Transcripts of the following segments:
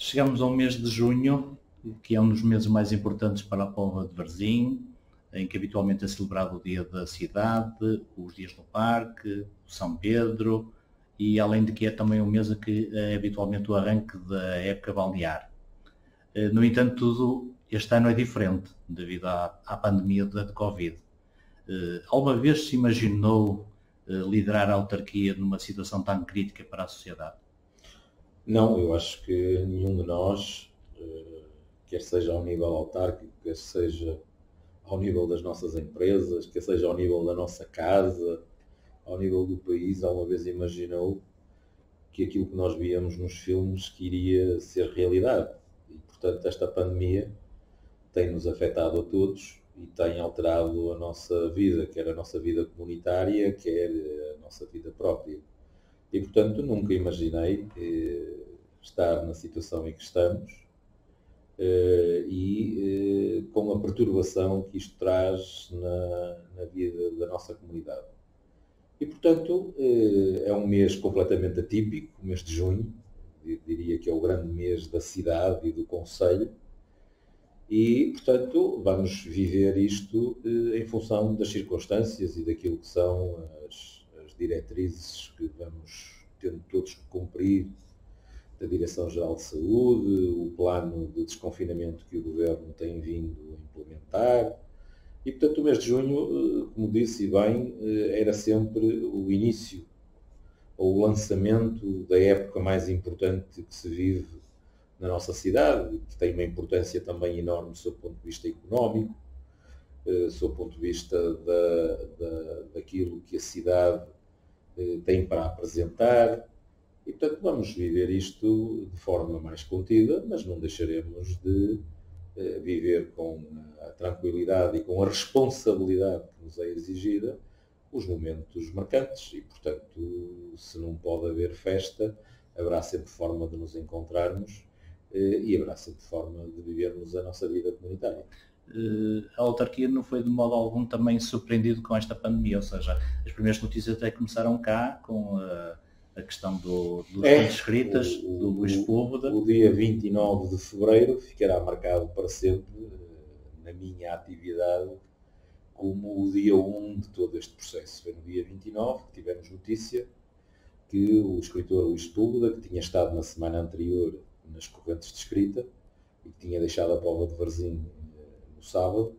Chegamos ao mês de junho, que é um dos meses mais importantes para a Póvoa de Varzim, em que habitualmente é celebrado o Dia da Cidade, os Dias do Parque, São Pedro, e além de que é também um mês que é habitualmente o arranque da época balnear. Eh, no entanto, tudo este ano é diferente, devido à, à pandemia da Covid. Uh, alguma vez se imaginou liderar a autarquia numa situação tão crítica para a sociedade? Não, eu acho que nenhum de nós, uh, quer seja ao nível autárquico, quer seja ao nível das nossas empresas, quer seja ao nível da nossa casa, ao nível do país, alguma vez imaginou que aquilo que nós víamos nos filmes que iria ser realidade. E, portanto, esta pandemia tem-nos afetado a todos e tem alterado a nossa vida, quer a nossa vida comunitária, quer a nossa vida própria. E, portanto, nunca imaginei eh, estar na situação em que estamos eh, e eh, com a perturbação que isto traz na, na vida da nossa comunidade. E, portanto, eh, é um mês completamente atípico, o mês de junho, diria que é o grande mês da cidade e do Conselho, e, portanto, vamos viver isto eh, em função das circunstâncias e daquilo que são as, diretrizes que vamos tendo todos que cumprir da Direção-Geral de Saúde, o plano de desconfinamento que o Governo tem vindo a implementar. E, portanto, o mês de junho, eh, como disse bem, eh, era sempre o início ou o lançamento da época mais importante que se vive na nossa cidade, que tem uma importância também enorme do seu ponto de vista económico, eh, do seu ponto de vista da, da, daquilo que a cidade tem para apresentar. E, portanto, vamos viver isto de forma mais contida, mas não deixaremos de eh, viver com a tranquilidade e com a responsabilidade que nos é exigida os momentos marcantes. E, portanto, se não pode haver festa, haverá sempre forma de nos encontrarmos eh, e haverá sempre forma de vivermos a nossa vida comunitária. Eh, a autarquia não foi de modo algum também surpreendido com esta pandemia, ou seja, as primeiras notícias até começaram cá com a, a questão do, dos é, escritas o, do Luís Póvoda. O dia 29 de fevereiro ficará marcado para sempre eh, na minha atividade como o dia 1 de todo este processo. Foi no dia 29 que tivemos notícia que o escritor Luís Póvoda, que tinha estado na semana anterior nas correntes de escrita e que tinha deixado a prova de Varzim eh, no sábado,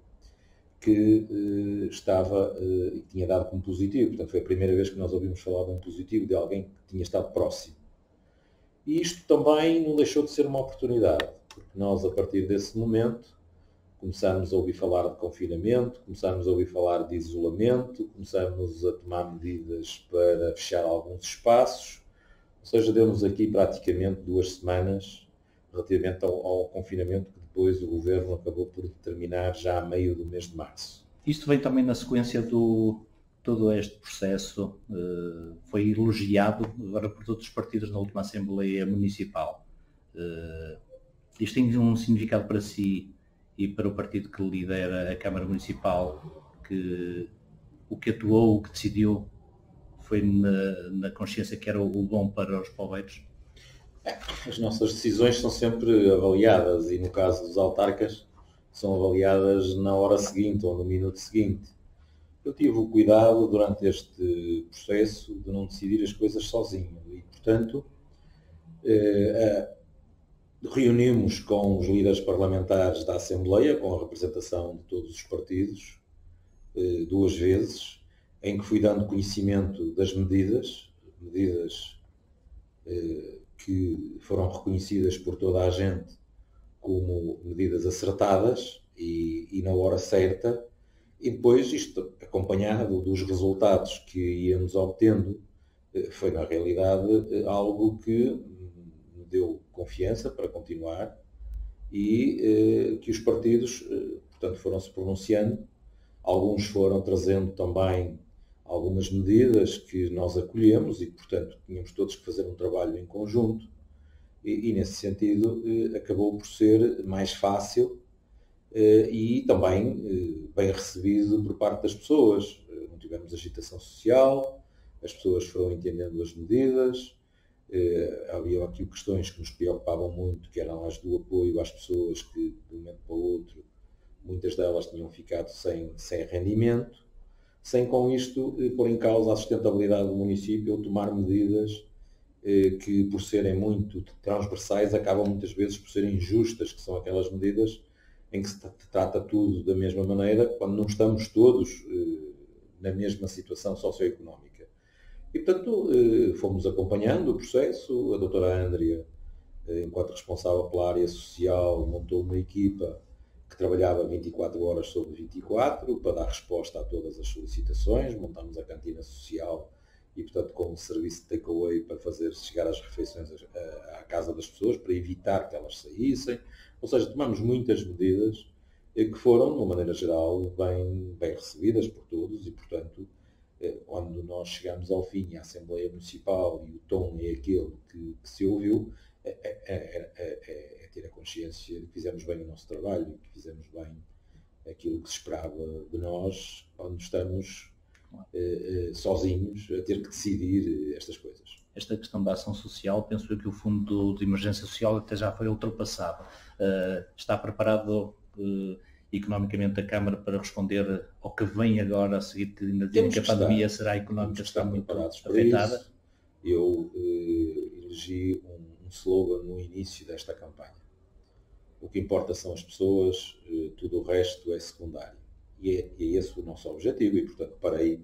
que uh, estava uh, e tinha dado como positivo. Portanto, foi a primeira vez que nós ouvimos falar de um positivo de alguém que tinha estado próximo. E isto também não deixou de ser uma oportunidade, porque nós, a partir desse momento, começámos a ouvir falar de confinamento, começámos a ouvir falar de isolamento, começámos a tomar medidas para fechar alguns espaços, ou seja, deu-nos aqui praticamente duas semanas relativamente ao, ao, confinamento depois o Governo acabou por determinar já a meio do mês de março. Isto vem também na sequência do todo este processo, uh, foi elogiado agora por todos os partidos na última Assembleia Municipal. Uh, isto tem um significado para si e para o partido que lidera a Câmara Municipal, que o que atuou, o que decidiu foi na, na consciência que era o, bom para os poveiros? As nossas decisões são sempre avaliadas e no caso dos autarcas são avaliadas na hora seguinte ou no minuto seguinte. Eu tive o cuidado durante este processo de não decidir as coisas sozinho e, portanto, eh, reunimos com os líderes parlamentares da Assembleia, com a representação de todos os partidos, eh, duas vezes, em que fui dando conhecimento das medidas, medidas eh, que foram reconhecidas por toda a gente como medidas acertadas e, e, na hora certa, e depois isto acompanhado dos resultados que íamos obtendo, eh, foi na realidade eh, algo que me deu confiança para continuar e eh, que os partidos, eh, portanto, foram se pronunciando, alguns foram trazendo também algumas medidas que nós acolhemos e, portanto, tínhamos todos que fazer um trabalho em conjunto e, e nesse sentido, eh, acabou por ser mais fácil eh, e também eh, bem recebido por parte das pessoas. Não tivemos agitação social, as pessoas foram entendendo as medidas, havia aqui questões que nos preocupavam muito, que eram as do apoio às pessoas que, de um momento para o outro, muitas delas tinham ficado sem, sem rendimento, sem com isto eh, pôr em causa a sustentabilidade do município ou tomar medidas eh, que, por serem muito transversais, acabam muitas vezes por serem injustas, que são aquelas medidas em que se trata tudo da mesma maneira, quando não estamos todos eh, na mesma situação socioeconómica. E, portanto, fomos acompanhando o processo. A doutora Andrea, enquanto responsável pela área social, montou uma equipa que trabalhava 24 horas sobre 24 para dar resposta a todas as solicitações. Montamos a cantina social e, portanto, com um serviço de takeaway para fazer chegar as refeições à casa das pessoas, para evitar que elas saíssem. Ou seja, tomamos muitas medidas que foram, de uma maneira geral, bem, bem recebidas por todos e, portanto, eh, quando nós chegamos ao fim, a Assembleia Municipal e o tom é aquele que, que se ouviu, é, é, é, é, ter a consciência de que fizemos bem o nosso trabalho, que fizemos bem aquilo que se esperava de nós quando estamos eh, sozinhos a ter que decidir estas coisas. Esta questão da ação social, penso eu que o Fundo de Emergência Social até já foi ultrapassado. Uh, está preparado uh, economicamente a Câmara para responder ao que vem agora a seguir, que ainda dizem que a pandemia estar, será económica, está muito afetada? Eu eh, elegi um, um slogan no início desta campanha. O que importa são as pessoas, eh, tudo o resto é secundário. E é, é esse o nosso objetivo e, portanto, parei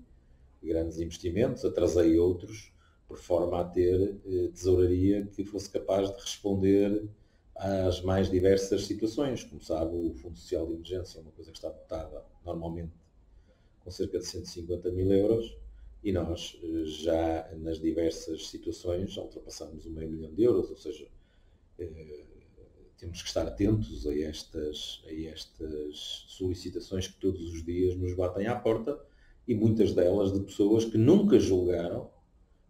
grandes investimentos, atrasei outros, por forma a ter eh, tesouraria que fosse capaz de responder às mais diversas situações. Como sabe, o Fundo Social de Emergência é uma coisa que está dotada normalmente com cerca de 150 mil euros e nós eh, já nas diversas situações já ultrapassamos o meio milhão de euros, ou seja, temos que estar atentos a estas, a estas solicitações que todos os dias nos batem à porta e muitas delas de pessoas que nunca julgaram,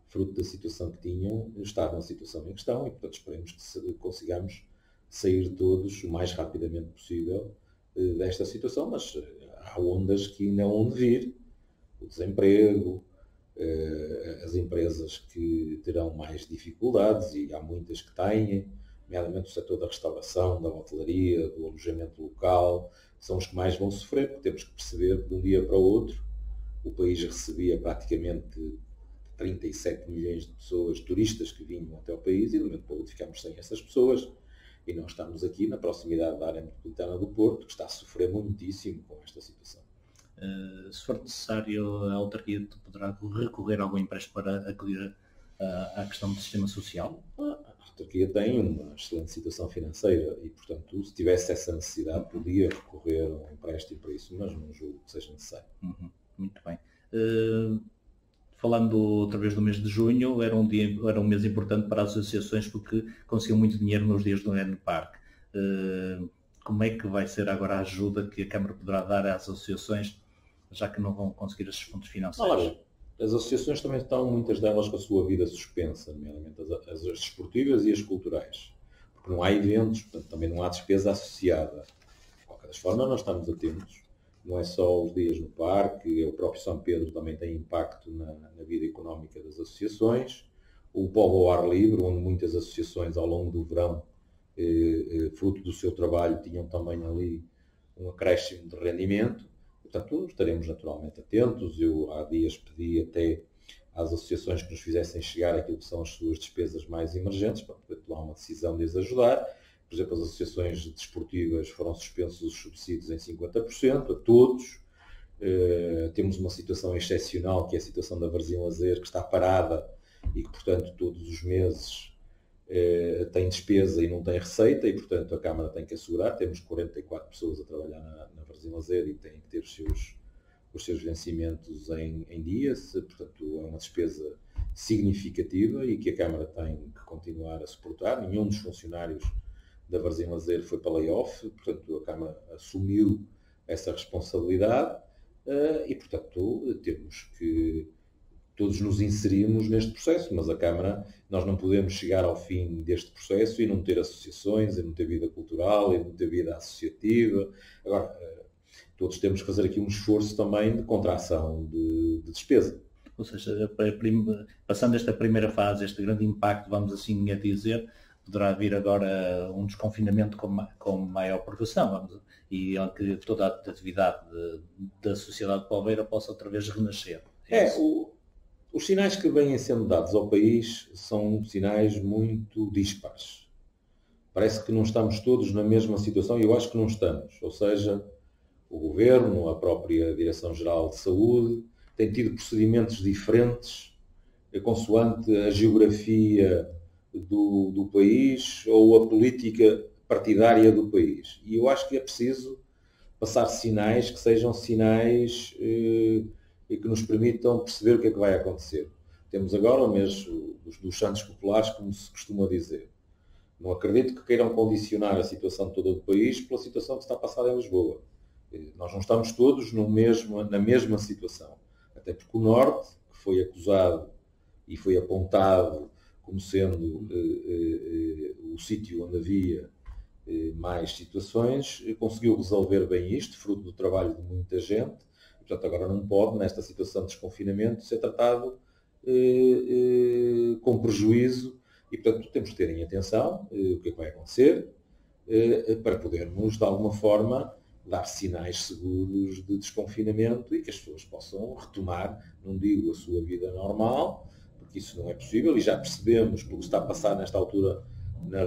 fruto da situação que tinham, estar na situação em questão e, portanto, esperemos que consigamos sair todos o mais rapidamente possível eh, desta situação, mas eh, há ondas que ainda de vir, o desemprego, eh, as empresas que terão mais dificuldades, e há muitas que têm, nomeadamente o setor da restauração, da hotelaria, do alojamento local, são os que mais vão sofrer, porque temos que perceber que de um dia para o outro o país recebia praticamente 37 milhões de pessoas, turistas que vinham até o país, e de um momento para o outro ficamos sem essas pessoas e nós estamos aqui na proximidade da área metropolitana do Porto, que está a sofrer muitíssimo com esta situação. Uh, se for necessário, a autarquia poderá recorrer a algum empréstimo para acolher uh, à questão do sistema social? A autarquia tem uma excelente situação financeira e, portanto, se tivesse essa necessidade, podia recorrer a um empréstimo para isso, mas não julgo que seja necessário. Uhum. Muito bem. Uh, falando outra vez do mês de junho, era um, dia, era um mês importante para as associações porque conseguiam muito dinheiro nos dias do N Park. Uh, como é que vai ser agora a ajuda que a Câmara poderá dar às associações, já que não vão conseguir esses fundos financeiros? Olha, as associações também estão, muitas delas, com a sua vida suspensa, nomeadamente as, as desportivas e as culturais. Porque não há eventos, portanto também não há despesa associada. De qualquer forma, nós estamos atentos não é só os dias no parque, o próprio São Pedro também tem impacto na, na vida económica das associações. O Polo ao ar livre, onde muitas associações ao longo do verão, eh, eh, fruto do seu trabalho, tinham também ali um acréscimo de rendimento. Portanto, estaremos naturalmente atentos. Eu há dias pedi até às associações que nos fizessem chegar aquilo que são as suas despesas mais emergentes, para poder tomar uma decisão de as ajudar. Por exemplo, as associações desportivas foram suspensos os subsídios em 50%, a todos. Uh, temos uma situação excepcional, que é a situação da Varzim Lazer, que está parada e que, portanto, todos os meses uh, tem despesa e não tem receita, e, portanto, a Câmara tem que assegurar. Temos 44 pessoas a trabalhar na, na Varzim Lazer e têm que ter os seus, os seus vencimentos em, em dias, portanto, é uma despesa significativa e que a Câmara tem que continuar a suportar. Nenhum dos funcionários da Varzim Lazer foi para layoff, portanto a Câmara assumiu essa responsabilidade uh, e, portanto, temos que todos nos inserirmos neste processo, mas a Câmara, nós não podemos chegar ao fim deste processo e não ter associações, e não ter vida cultural, e não ter vida associativa. Agora, uh, todos temos que fazer aqui um esforço também de contração de, de despesa. Ou seja, passando esta primeira fase, este grande impacto, vamos assim a dizer, poderá vir agora um desconfinamento com, com maior progressão vamos, e que toda a atividade de, da sociedade palmeira possa outra vez renascer. É, é o, os sinais que vêm sendo dados ao país são sinais muito dispares. Parece que não estamos todos na mesma situação e eu acho que não estamos. Ou seja, o Governo, a própria Direção-Geral de Saúde, tem tido procedimentos diferentes consoante a geografia do, do país ou a política partidária do país. E eu acho que é preciso passar sinais que sejam sinais eh, e que nos permitam perceber o que é que vai acontecer. Temos agora o mês dos, Santos Populares, como se costuma dizer. Não acredito que queiram condicionar a situação toda do país pela situação que está a passar em Lisboa. Eh, nós não estamos todos mesmo, na mesma situação. Até porque o Norte, que foi acusado e foi apontado como sendo eh, eh, eh o sítio onde havia eh, mais situações, eh, conseguiu resolver bem isto, fruto do trabalho de muita gente. Portanto, agora não pode, nesta situação de desconfinamento, ser tratado com prejuízo. E, portanto, temos que ter em atenção o que é que vai acontecer para podermos, de alguma forma, dar sinais seguros de desconfinamento e que as pessoas possam retomar, não digo a sua vida normal, porque isso não é possível e já percebemos, pelo que está a passar nesta altura na,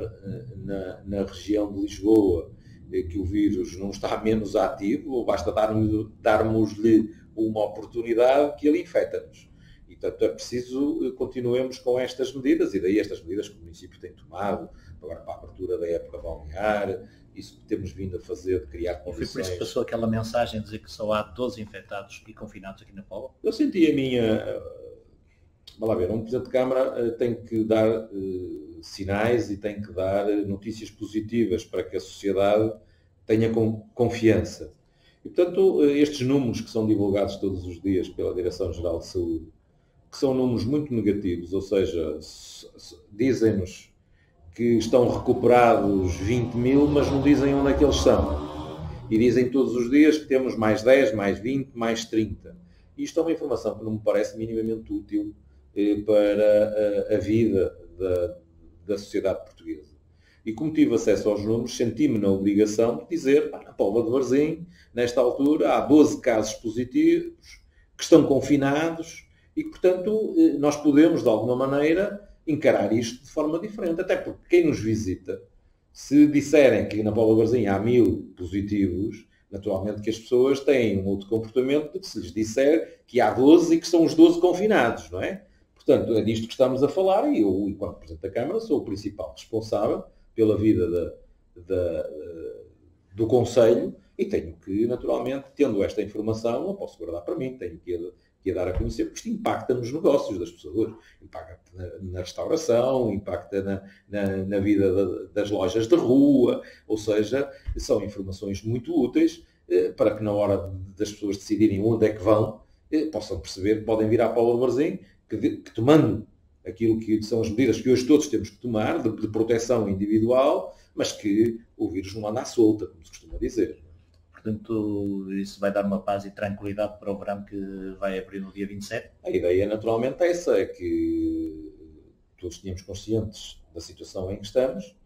na, na região de Lisboa, eh, que o vírus não está menos ativo, basta darmos-lhe darmos uma oportunidade que ele infecta-nos. E, portanto, é preciso continuemos com estas medidas, e daí estas medidas que o município tem tomado, agora para a abertura da época balnear, isso que temos vindo a fazer, de criar condições. E foi por isso que passou aquela mensagem de dizer que só há 12 infectados e confinados aqui na Póvoa? Eu senti a minha... Vamos lá ver, um Presidente de Câmara eh, tem que dar uh, sinais e tem que dar notícias positivas para que a sociedade tenha confiança. E, portanto, estes números que são divulgados todos os dias pela Direção-Geral de Saúde, que são números muito negativos, ou seja, dizem-nos que estão recuperados 20 mil, mas não dizem onde é que eles são. E dizem todos os dias que temos mais 10, mais 20, mais 30. Isto é uma informação que não me parece minimamente útil eh, para a, vida da, da, sociedade portuguesa. E como tive acesso aos números, senti-me na obrigação de dizer, na Póvoa de Varzim, nesta altura, há 12 casos positivos que estão confinados e portanto, eh, nós podemos, de alguma maneira, encarar isto de forma diferente. Até porque quem nos visita, se disserem que na Paula Barzinha há mil positivos, naturalmente que as pessoas têm um outro comportamento do que se lhes disser que há 12 e que são os 12 confinados, não é? Portanto, é disto que estamos a falar e eu, enquanto Presidente da Câmara, sou o principal responsável pela vida da, da, do Conselho e tenho que, naturalmente, tendo esta informação, não posso guardar para mim, tenho que que é dar a conhecer, porque isto impacta nos negócios das pessoas, impacta na, na restauração, impacta na, na, na vida da, das lojas de rua, ou seja, são informações muito úteis eh, para que na hora das pessoas decidirem onde é que vão, eh, possam perceber que podem vir à Paula Barzim, que, que, tomando aquilo que são as medidas que hoje todos temos que tomar, de, de proteção individual, mas que o vírus não anda à solta, como se costuma dizer. Portanto, isso vai dar uma paz e tranquilidade para o verão que vai abrir no dia 27? A ideia naturalmente é essa, é que todos tínhamos conscientes da situação em que estamos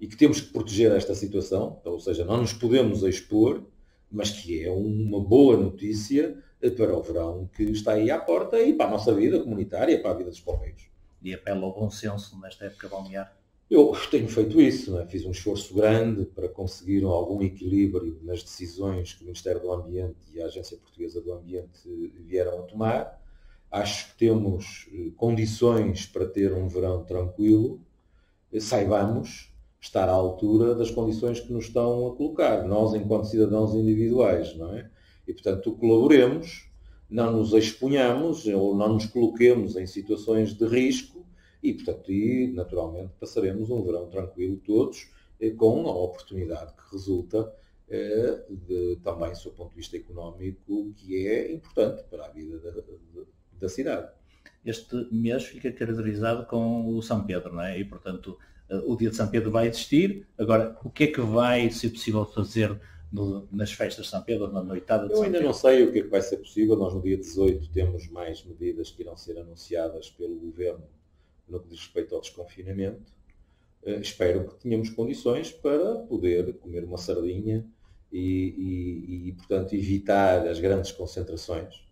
e que temos que proteger esta situação, ou seja, não nos podemos expor, mas que é uma boa notícia para o verão que está aí à porta e para a nossa vida comunitária, para a vida dos poveiros. E apela ao bom senso nesta época balnear? Eu tenho feito isso, é? fiz um esforço grande para conseguir algum equilíbrio nas decisões que o Ministério do Ambiente e a Agência Portuguesa do Ambiente vieram a tomar. Acho que temos eh, condições para ter um verão tranquilo. Saibamos estar à altura das condições que nos estão a colocar, nós enquanto cidadãos individuais, não é? E portanto colaboremos, não nos exponhamos ou não nos coloquemos em situações de risco e, portanto, e, naturalmente passaremos um verão tranquilo todos, eh, com a oportunidade que resulta eh, de, também, do seu ponto de vista económico, que é importante para a vida da, da cidade. Este mês fica caracterizado com o São Pedro, não é? E, portanto, eh, o dia de São Pedro vai existir. Agora, o que é que vai ser possível fazer no, nas festas de São Pedro, na noitada de Eu São ainda Pedro? não sei o que é que vai ser possível. Nós no dia 18 temos mais medidas que irão ser anunciadas pelo Governo no que diz respeito ao desconfinamento. Eh, espero que tenhamos condições para poder comer uma sardinha e, e- e, portanto, evitar as grandes concentrações.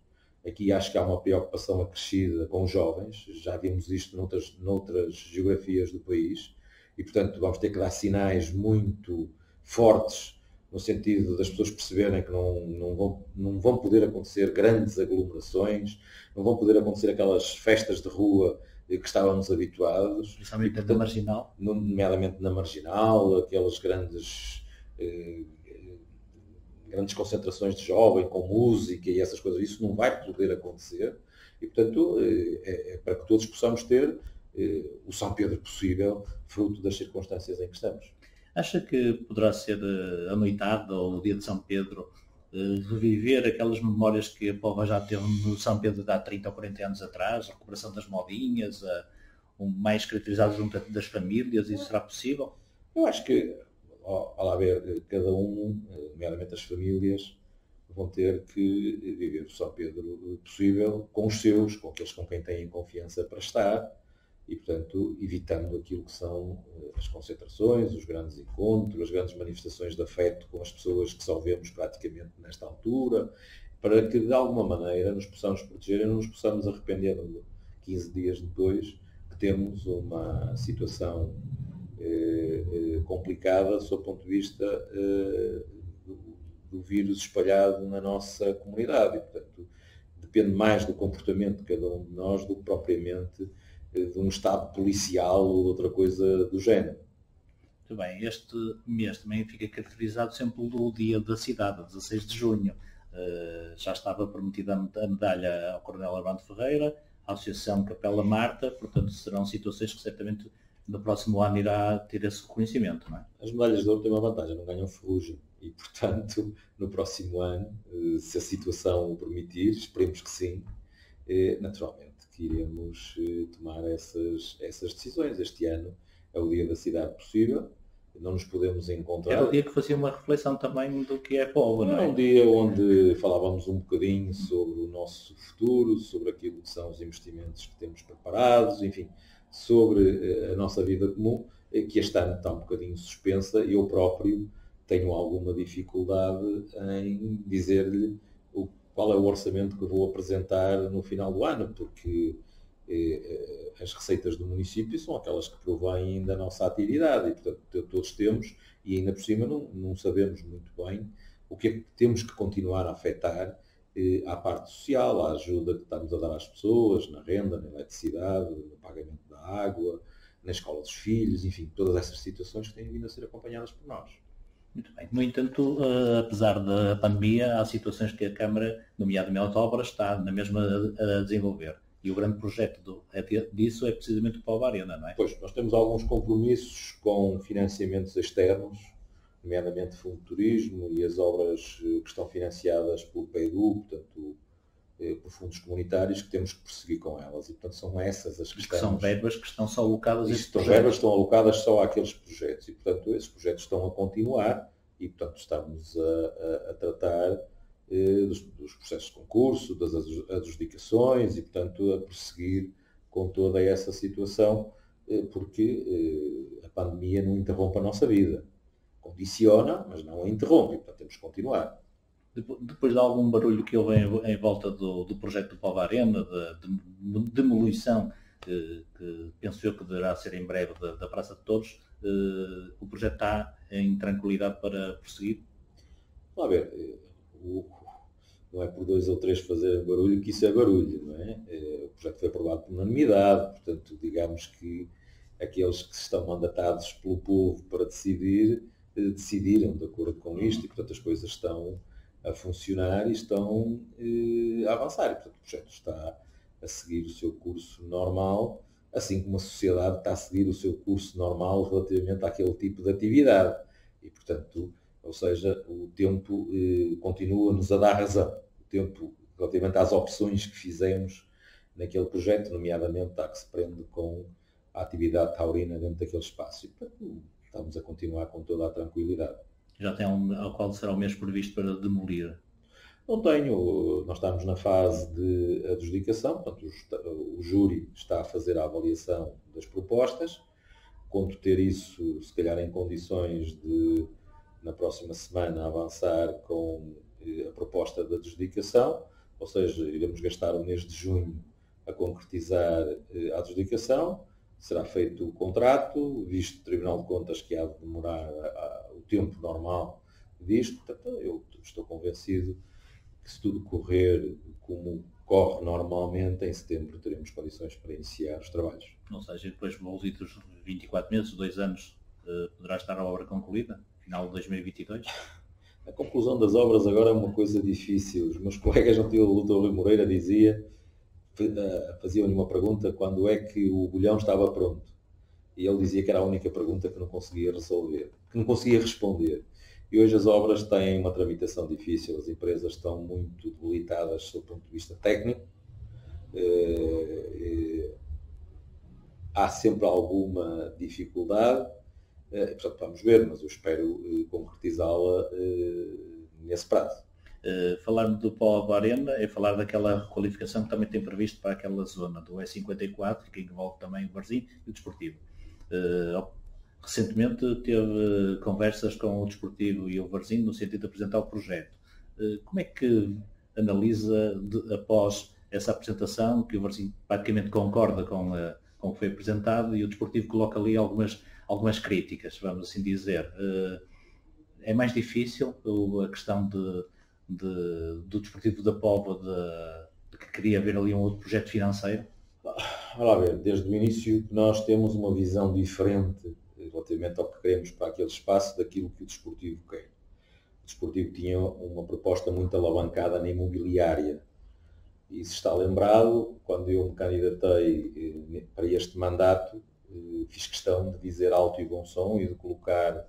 Aqui acho que há uma preocupação acrescida com os jovens. Já vimos isto noutras, noutras geografias do país. E, portanto, vamos ter que dar sinais muito fortes no sentido das pessoas perceberem que não, não, vão, não vão poder acontecer grandes aglomerações, não vão poder acontecer aquelas festas de rua eh, que estávamos habituados, Principalmente na portanto, marginal. nomeadamente na marginal, aquelas grandes, eh, grandes concentrações de jovem com música e essas coisas, isso não vai poder acontecer e, portanto, eh, é, é para que todos possamos ter eh, o São Pedro possível, fruto das circunstâncias em que estamos. Acha que poderá ser eh, a noitada ou o dia de São Pedro eh, reviver aquelas memórias que a Pova já teve no São Pedro de há 30 ou 40 anos atrás, a recuperação das modinhas, a, mais caracterizado junto das famílias, isso será possível? Eu acho que, ao, lá ver, cada um, eh, nomeadamente as famílias, vão ter que viver o São Pedro possível com os seus, com aqueles com quem têm confiança para estar e, portanto, evitando aquilo que são eh, as concentrações, os grandes encontros, as grandes manifestações de afeto com as pessoas que só vemos praticamente nesta altura, para que, de alguma maneira, nos possamos proteger e não nos possamos arrepender 15 dias depois que temos uma situação eh, eh, complicada sob o ponto de vista eh, do, do vírus espalhado na nossa comunidade. E, portanto, depende mais do comportamento de cada um de nós do que propriamente de um Estado policial ou de outra coisa do género. Muito bem, este mês também fica caracterizado sempre pelo dia da cidade, 16 de junho. Uh, já estava prometida a medalha ao Coronel Armando Ferreira, à Associação Capela Marta, portanto serão situações que certamente no próximo ano irá ter esse reconhecimento, não é? As medalhas de ouro têm uma vantagem, não ganham ferrugem. E, portanto, no próximo ano, eh, se a situação o permitir, esperemos que sim, eh, naturalmente que iremos eh, tomar essas, essas decisões. Este ano é o dia da cidade possível, não nos podemos encontrar. É o dia que fazia uma reflexão também do que é povo, não é? Um dia onde falávamos um bocadinho sobre o nosso futuro, sobre aquilo que são os investimentos que temos preparados, enfim, sobre a nossa vida comum, que este ano está um bocadinho suspensa. Eu próprio tenho alguma dificuldade em dizer-lhe qual é o orçamento que vou apresentar no final do ano, porque eh, as receitas do município são aquelas que provêm da nossa atividade e, portanto, todos temos, e ainda por cima não, não sabemos muito bem o que é que temos que continuar a afetar eh, à parte social, à ajuda que estamos a dar às pessoas, na renda, na eletricidade, no pagamento da água, na escola dos filhos, enfim, todas essas situações que têm vindo a ser acompanhadas por nós. Muito bem. No entanto, uh, apesar da pandemia, há situações que a Câmara, nomeadamente obras, está na mesma a desenvolver. E o grande projeto do, é disso é precisamente o Paulo Arena, não é? Pois, nós temos alguns compromissos com financiamentos externos, nomeadamente Fundo de Turismo e as obras que estão financiadas pelo PEDU, portanto, por fundos comunitários, que temos que prosseguir com elas. E, portanto, são essas as que estamos... São verbas que estão só alocadas a Estão verbas estão alocadas só àqueles projetos. E, portanto, esses projetos estão a continuar e, portanto, estamos a, a, a tratar eh, dos, dos, processos de concurso, das adjudicações e, portanto, a prosseguir com toda essa situação, eh, porque eh, a pandemia não interrompe a nossa vida. Condiciona, mas não a interrompe. Portanto, temos que continuar depois de algum barulho que houve em, em volta do, do, projeto do Pova Arena, de demolição, que, que, penso eu que deverá ser em breve da, da Praça de Todos, eh, o projeto está em tranquilidade para prosseguir? Vamos ver, o, não é por dois ou três fazer barulho que isso é barulho, não é? O projeto foi aprovado por unanimidade, portanto, digamos que aqueles que estão mandatados pelo povo para decidir, decidiram de acordo com isto e, portanto, as coisas estão a funcionar e estão eh, a avançar. E, portanto, o projeto está a seguir o seu curso normal, assim como a sociedade está a seguir o seu curso normal relativamente àquele tipo de atividade. E, portanto, ou seja, o tempo eh, continua-nos a dar razão. O tempo relativamente às opções que fizemos naquele projeto, nomeadamente a que se prende com a atividade taurina dentro daquele espaço. E, portanto, estamos a continuar com toda a tranquilidade. Já tem um, ao qual será o mês previsto para demolir? Não tenho. Nós estamos na fase de adjudicação, portanto, o, júri está a fazer a avaliação das propostas. Conto ter isso, se calhar, em condições de, na próxima semana, avançar com eh, a proposta de adjudicação, ou seja, iremos gastar o mês de junho a concretizar eh, a adjudicação, será feito o contrato, visto o Tribunal de Contas que há de demorar tempo normal disto, portanto, eu estou convencido que se tudo correr como corre normalmente, em setembro teremos condições para iniciar os trabalhos. Ou seja, depois envolvidos 24 meses, dois anos, eh, poderá estar a obra concluída, final de 2022? A conclusão das obras agora é uma coisa difícil. Os meus colegas no tio Doutor Rui Moreira dizia, eh, faziam-lhe uma pergunta quando é que o bolhão estava pronto. E ele dizia que era a única pergunta que não conseguia resolver, que não conseguia responder. E hoje as obras têm uma tramitação difícil, as empresas estão muito debilitadas do ponto de vista técnico. Eh, há sempre alguma dificuldade, eh, portanto vamos ver, mas eu espero eh, concretizá-la nesse prazo. falar do Pó Arena é falar daquela qualificação que também tem previsto para aquela zona do E54, que envolve também o Varzim e o Desportivo recentemente teve conversas com o Desportivo e o Varzinho no sentido de apresentar o projeto. Eh, como é que analisa, de, após essa apresentação, que o Varzinho praticamente concorda com, a, com o que foi apresentado e o Desportivo coloca ali algumas, algumas críticas, vamos assim dizer. Eh, é mais difícil a questão de, de, do Desportivo da Póvoa de, de que queria ver ali um outro projeto financeiro? Ver, desde o início nós temos uma visão diferente relativamente ao que queremos para aquele espaço daquilo que o desportivo quer. O desportivo tinha uma proposta muito alavancada na imobiliária. E se está lembrado, quando eu me candidatei eh, para este mandato, eh, fiz questão de dizer alto e bom som e de colocar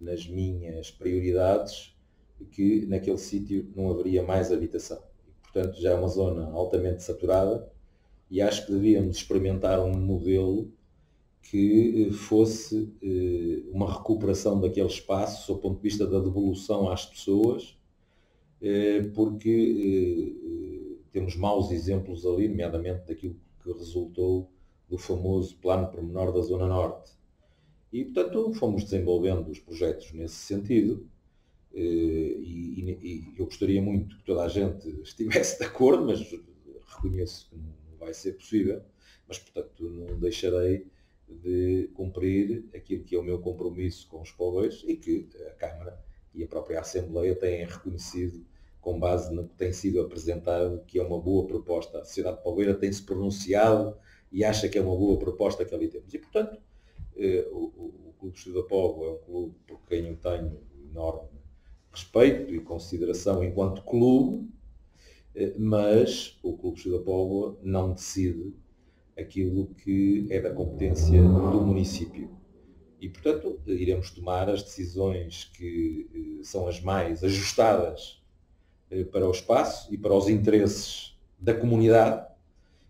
nas minhas prioridades que naquele sítio não haveria mais habitação. Portanto, já é uma zona altamente saturada e acho que devíamos experimentar um modelo que eh, fosse eh, uma recuperação daquele espaço, do ponto de vista da devolução às pessoas, eh, porque temos maus exemplos ali, nomeadamente daquilo que resultou do famoso plano pormenor da Zona Norte. E, portanto, fomos desenvolvendo os projetos nesse sentido. E, e, e eu gostaria muito que toda a gente estivesse de acordo, mas reconheço que não vai ser possível. Mas, portanto, não deixarei de cumprir aquilo que é o meu compromisso com os povos e que a Câmara e a própria Assembleia têm reconhecido com base no que tem sido apresentado, que é uma boa proposta. A sociedade povoeira tem-se pronunciado e acha que é uma boa proposta que ali temos. E, portanto, eh, o, Clube Estudo da Povo é um clube por quem eu tenho enorme respeito e consideração enquanto clube, mas o Clube Estudo da Povo não decide aquilo que é da competência do município. E, portanto, iremos tomar as decisões que eh, são as mais ajustadas eh, para o espaço e para os interesses da comunidade,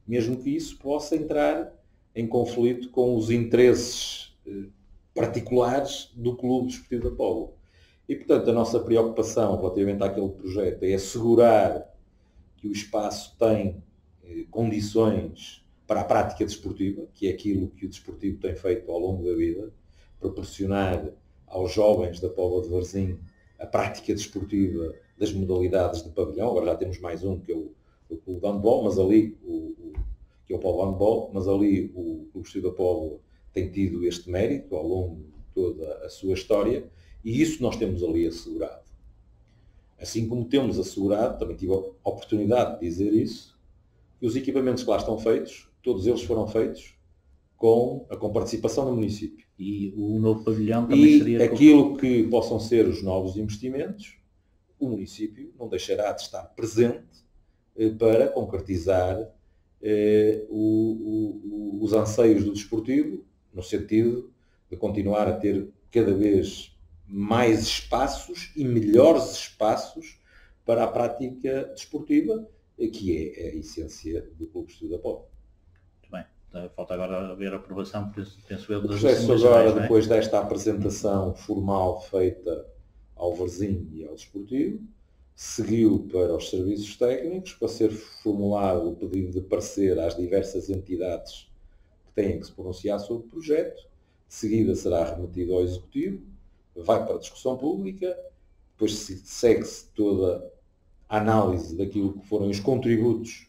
mesmo que isso possa entrar em conflito com os interesses eh, particulares do Clube Desportivo da Póvoa. E, portanto, a nossa preocupação relativamente àquele projeto é assegurar que o espaço tem condições para a prática desportiva, que é aquilo que o desportivo tem feito ao longo da vida, proporcionar aos jovens da Póvoa de Varzim a prática desportiva das modalidades de pavilhão. Agora já temos mais um, que é o, o Clube de Handball, mas ali, o, o, que é o Póvoa Handball, mas ali o Clube Desportivo da Póvoa tem tido este mérito ao longo de toda a sua história e isso nós temos ali assegurado. Assim como temos assegurado, também tive a oportunidade de dizer isso, que os equipamentos que lá estão feitos todos eles foram feitos com a comparticipação do município. E o novo pavilhão também e seria... aquilo que possam ser os novos investimentos, o município não deixará de estar presente eh, para concretizar eh, o, o, os anseios do desportivo, no sentido de continuar a ter cada vez mais espaços e melhores espaços para a prática desportiva, que é a essência do Clube de Estudo da Pobre. Eh, falta agora ver a aprovação, penso eu, das O processo agora, é? depois desta apresentação formal feita ao Varzim e ao Desportivo, seguiu para os serviços técnicos para ser formulado o pedido de parecer às diversas entidades que têm que se pronunciar sobre o projeto, de seguida será remetido ao Executivo, vai para a discussão pública, depois segue-se toda a análise daquilo que foram os contributos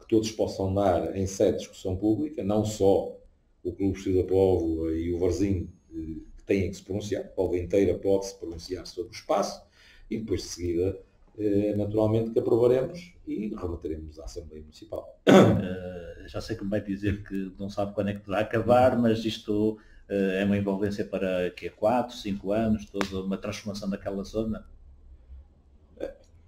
que todos possam dar em sede de discussão pública, não só o Clube Vestido da Povo e o Varzim eh, que têm que se pronunciar, a Povo inteira pode se pronunciar sobre o espaço, e depois de seguida eh, naturalmente que aprovaremos e remeteremos à Assembleia Municipal. Uh, já sei que me vai dizer que não sabe quando é que vai acabar, mas isto é uma envolvência para que 4, 5 anos, toda uma transformação daquela zona?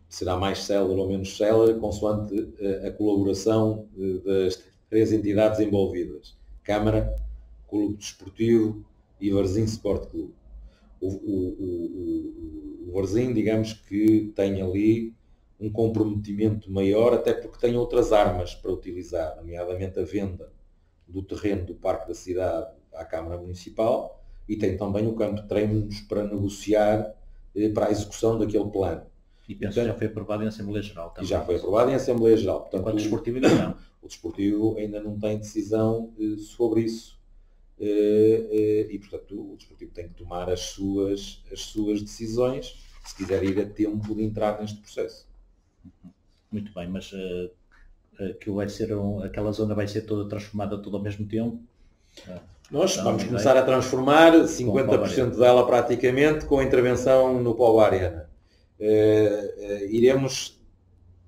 Será mais célere ou menos célere, consoante uh, a colaboração das três entidades envolvidas. Câmara, Clube Desportivo e Varzim Sport Clube. O, o, o, o Varzim, digamos que tem ali um comprometimento maior, até porque tem outras armas para utilizar, nomeadamente a venda do terreno do Parque da Cidade à Câmara Municipal e tem também o campo de treinos para negociar eh, para a execução daquele plano. E penso que já foi aprovado em Assembleia Geral também. Já foi aprovado em Assembleia Geral. Portanto, Enquanto o desportivo ainda não. O desportivo ainda não tem decisão eh, sobre isso. Eh, eh, e, portanto, o desportivo tem que tomar as suas, as suas decisões se quiser ir a tempo de entrar neste processo. Muito bem, mas uh, aquilo vai ser um, aquela zona vai ser toda transformada tudo ao mesmo tempo? Nós então, vamos começar a transformar 50% dela praticamente com a intervenção no Polo Arena. Uh, uh, iremos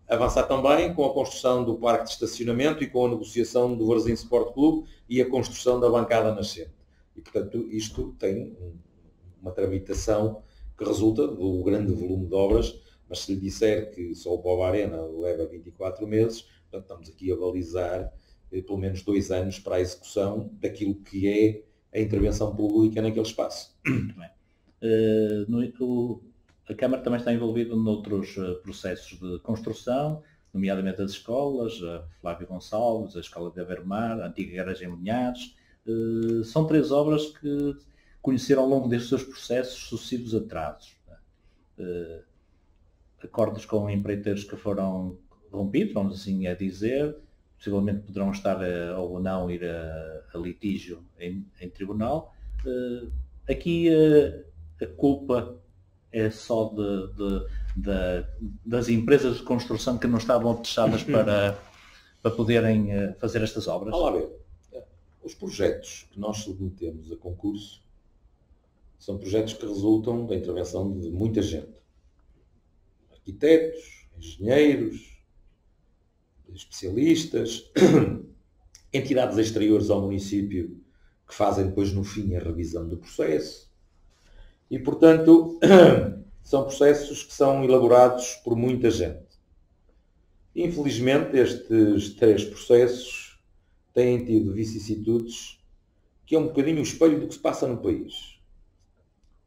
avançar também com a construção do parque de estacionamento e com a negociação do Varzim Sport Clube e a construção da bancada nascente. E, portanto, isto tem uma tramitação que resulta do grande volume de obras, mas se lhe disser que só o Bob Arena leva 24 meses, portanto, estamos aqui a balizar eh, pelo menos dois anos para a execução daquilo que é a intervenção pública naquele espaço. Uh, no, a Câmara também está envolvida noutros uh, processos de construção, nomeadamente as escolas, a Flávio Gonçalves, a Escola de Avermar, a Antiga Garagem Linhares. Uh, são três obras que conheceram ao longo destes seus processos sucessivos atrasos. Uh, acordos com empreiteiros que foram rompidos, vamos assim a dizer, possivelmente poderão estar a, ou não ir a, a litígio em, em tribunal. Uh, aqui uh, a culpa é só de, de, de, das empresas de construção que não estavam apetrechadas para, para poderem eh, fazer estas obras? Olá, ver. Os projetos que nós submetemos a concurso são projetos que resultam da intervenção de muita gente. Arquitetos, engenheiros, especialistas, entidades exteriores ao município que fazem depois no fim a revisão do processo, e, portanto, são processos que são elaborados por muita gente. Infelizmente, estes três processos têm tido vicissitudes que é um bocadinho o espelho do que se passa no país.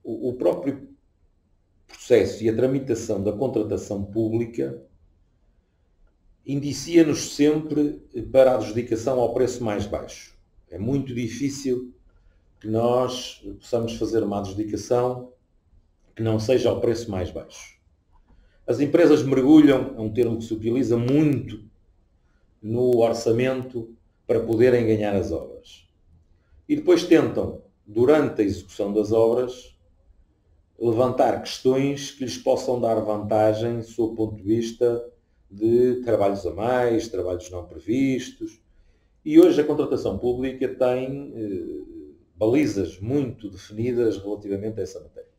O, próprio processo e a tramitação da contratação pública indicia-nos sempre para a adjudicação ao preço mais baixo. É muito difícil que nós possamos fazer uma adjudicação que não seja ao preço mais baixo. As empresas mergulham, é um termo que se utiliza muito no orçamento para poderem ganhar as obras. E depois tentam, durante a execução das obras, levantar questões que lhes possam dar vantagem sob o ponto de vista de trabalhos a mais, trabalhos não previstos. E hoje a contratação pública tem eh, balizas muito definidas relativamente a essa matéria.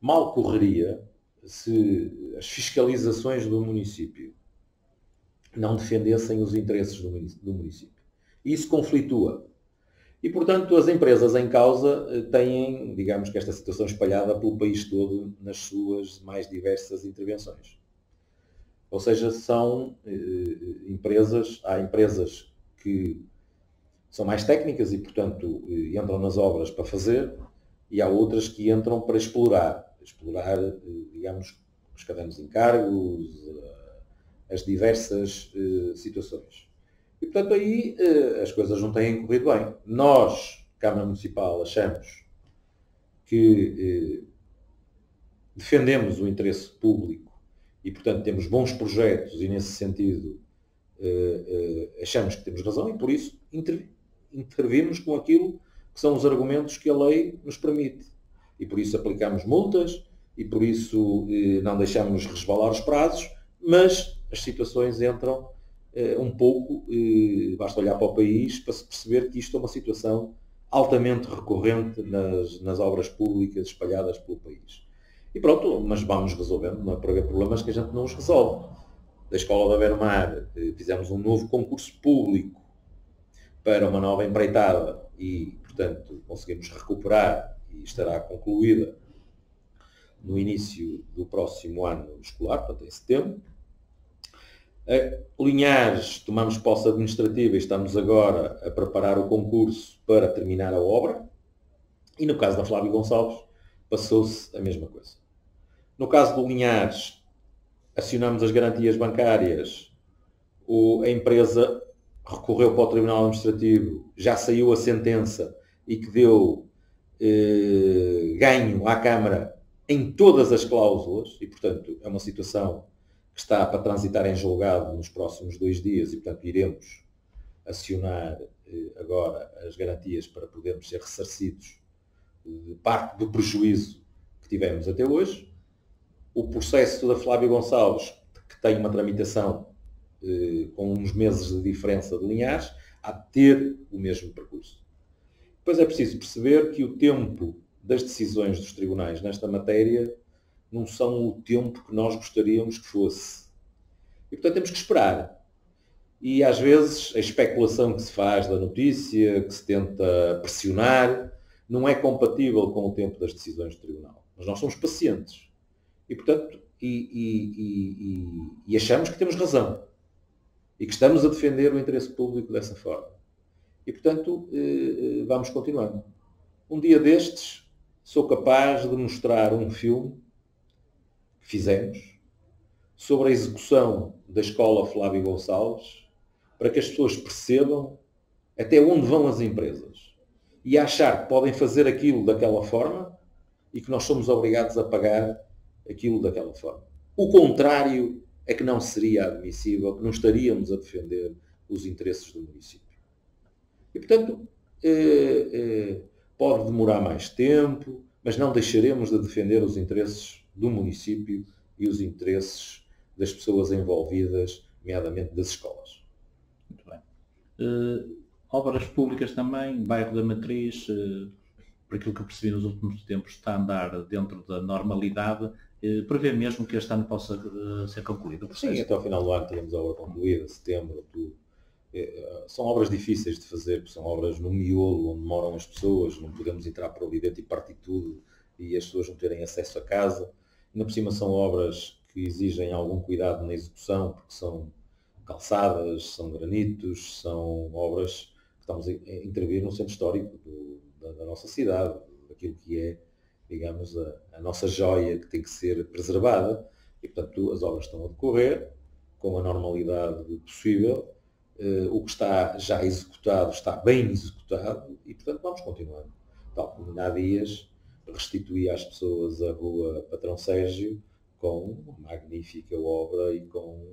Mal correria se as fiscalizações do município não defendessem os interesses do município. Isso conflitua. E, portanto, as empresas em causa eh, têm, digamos que esta situação espalhada pelo país todo nas suas mais diversas intervenções. Ou seja, são eh, empresas, há empresas que são mais técnicas e, portanto, eh, entram nas obras para fazer, e há outras que entram para explorar, explorar, eh, digamos, os cadernos de encargos, eh, as diversas situações. E, portanto, aí as coisas não têm corrido bem. Nós, Câmara Municipal, achamos que defendemos o interesse público e, portanto, temos bons projetos e, nesse sentido, eh, eh, achamos que temos razão e, por isso, intervimos com aquilo que são os argumentos que a lei nos permite. E, por isso, aplicamos multas e, por isso, eh, não deixamos resvalar os prazos, mas as situações entram um pouco, basta olhar para o país para se perceber que isto é uma situação altamente recorrente nas, nas obras públicas espalhadas pelo país. E pronto, mas vamos resolvendo, não é para haver problemas que a gente não os resolve. Da Escola da Beira-Mar eh, fizemos um novo concurso público para uma nova empreitada e, portanto, conseguimos recuperar e estará concluída no início do próximo ano escolar, portanto em setembro. Linhares, tomamos posse administrativa e estamos agora a preparar o concurso para terminar a obra. E no caso da Flávio Gonçalves, passou-se a mesma coisa. No caso do Linhares, acionamos as garantias bancárias, o, a empresa recorreu para o Tribunal Administrativo, já saiu a sentença e que deu eh, ganho à Câmara em todas as cláusulas, e portanto é uma situação que está para transitar em julgado nos próximos dois dias, e portanto iremos acionar eh, agora as garantias para podermos ser ressarcidos de parte do prejuízo que tivemos até hoje. O processo da Flávio Gonçalves, que tem uma tramitação eh, com uns meses de diferença de linhares, há de ter o mesmo percurso. Depois é preciso perceber que o tempo das decisões dos tribunais nesta matéria não são o tempo que nós gostaríamos que fosse. E portanto temos que esperar. E às vezes a especulação que se faz da notícia, que se tenta pressionar, não é compatível com o tempo das decisões do tribunal. Mas nós somos pacientes. E, portanto, e, e, e, achamos que temos razão. E que estamos a defender o interesse público dessa forma. E, portanto, eh, eh, vamos continuando. Um dia destes, sou capaz de mostrar um filme que fizemos sobre a execução da escola Flávio Gonçalves para que as pessoas percebam até onde vão as empresas e achar que podem fazer aquilo daquela forma e que nós somos obrigados a pagar aquilo daquela forma. O contrário é que não seria admissível, que não estaríamos a defender os interesses do município. E, portanto, eh, eh, pode demorar mais tempo, mas não deixaremos de defender os interesses do município e os interesses das pessoas envolvidas, nomeadamente das escolas. Muito bem. Uh, obras públicas também, bairro da Matriz, uh, por aquilo que percebi nos últimos tempos, está a andar dentro da normalidade prevê mesmo que este ano possa uh, ser concluído Sim, até ao final do ano temos a obra concluída, setembro, outubro. É, são obras difíceis de fazer, porque são obras no miolo, onde moram as pessoas, não podemos entrar por ali dentro e partir tudo e as pessoas não terem acesso a casa. Ainda por cima são obras que exigem algum cuidado na execução, porque são calçadas, são granitos, são obras que estamos a intervir no centro histórico do, da, da nossa cidade, daquilo que é digamos, a, a, nossa joia que tem que ser preservada e, portanto, as obras estão a decorrer com a normalidade possível. Uh, o que está já executado está bem executado e, portanto, vamos continuando. Tal como há dias restituí às pessoas a rua Patrão Sérgio com uma magnífica obra e com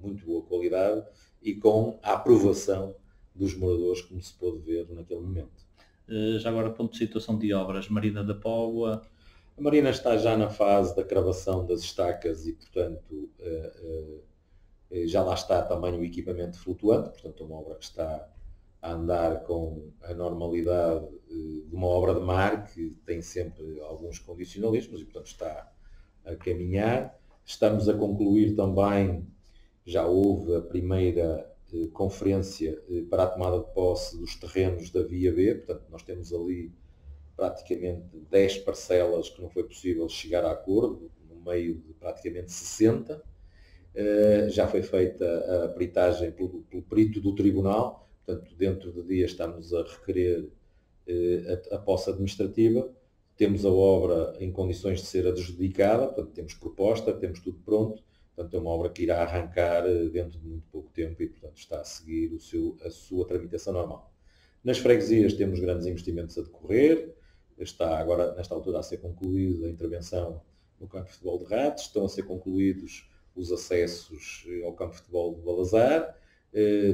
muito boa qualidade e com a aprovação dos moradores, como se pôde ver naquele momento. Eh, já agora, ponto de situação de obras, Marina da Póvoa. A Marina está já na fase da cravação das estacas e, portanto, eh, eh, já lá está também o equipamento flutuante, portanto, uma obra que está a andar com a normalidade de uma obra de mar que tem sempre alguns condicionalismos e, portanto, está a caminhar. Estamos a concluir também, já houve a primeira conferência eh, para a tomada de posse dos terrenos da Via B, portanto nós temos ali praticamente 10 parcelas que não foi possível chegar a acordo, no meio de praticamente 60. Eh, já foi feita a peritagem pelo, pelo perito do tribunal, portanto dentro de dias estamos a requerer a, a posse administrativa, temos a obra em condições de ser adjudicada, portanto temos proposta, temos tudo pronto, Portanto, é uma obra que irá arrancar eh, dentro de muito pouco tempo e, portanto, está a seguir o seu, a sua tramitação normal. Nas freguesias temos grandes investimentos a decorrer. Está agora, nesta altura, a ser concluída a intervenção no campo de futebol de Ratos, estão a ser concluídos os acessos ao campo de futebol de Balazar,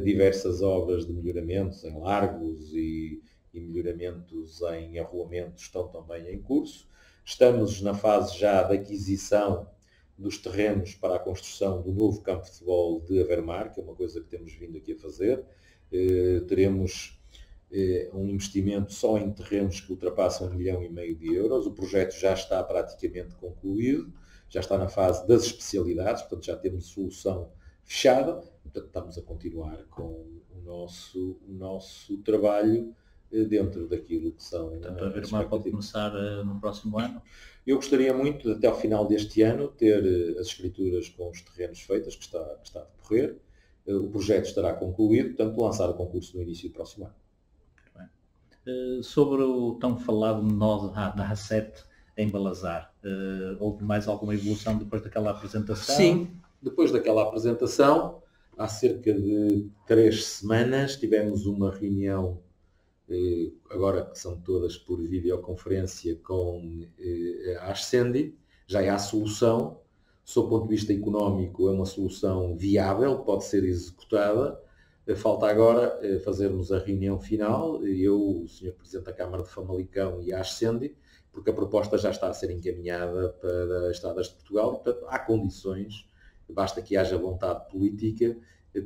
diversas obras de melhoramentos em largos e, e melhoramentos em arruamentos estão também em curso. Estamos na fase já da aquisição dos terrenos para a construção do novo campo de futebol de Avermar, que é uma coisa que temos vindo aqui a fazer. Eh, teremos eh, um investimento só em terrenos que ultrapassam um milhão e meio de euros. O projeto já está praticamente concluído, já está na fase das especialidades, portanto já temos solução fechada. Portanto, estamos a continuar com o nosso, o nosso trabalho eh, dentro daquilo que são. Portanto, a Vermar pode começar no próximo ano? Eu gostaria muito, até ao final deste ano, ter uh, as escrituras com os terrenos feitas, que está, que está a decorrer. Uh, o projeto estará concluído, portanto, lançar o concurso no início do próximo ano. sobre o tão falado nó da A7 em Balazar, houve mais alguma evolução depois daquela apresentação? Sim, depois daquela apresentação, há cerca de três semanas, tivemos uma reunião eh, agora que são todas por videoconferência com eh, a Ascendi, já é a solução, sob o ponto de vista económico é uma solução viável, pode ser executada, eh, falta agora fazermos a reunião final, eu, o Sr. Presidente da Câmara de Famalicão e a Ascendi, porque a proposta já está a ser encaminhada para as Estradas de Portugal, portanto há condições, basta que haja vontade política